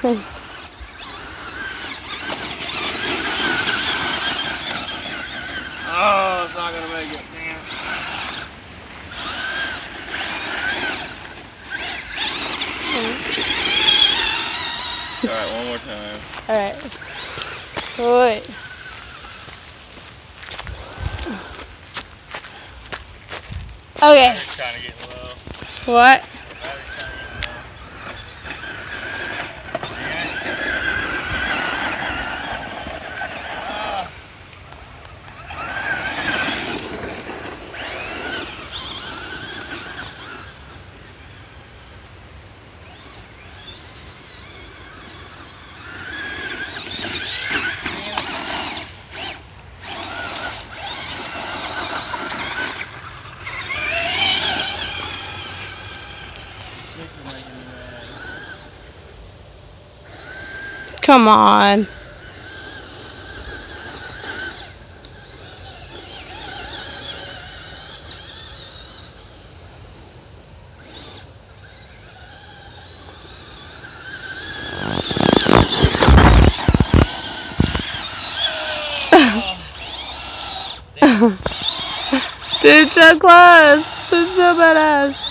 oh, it's not gonna make it. Damn. Alright, one more time. Alright. Wait. Okay. Trying to get low. What? Come on. Dude, so close. Dude, so badass.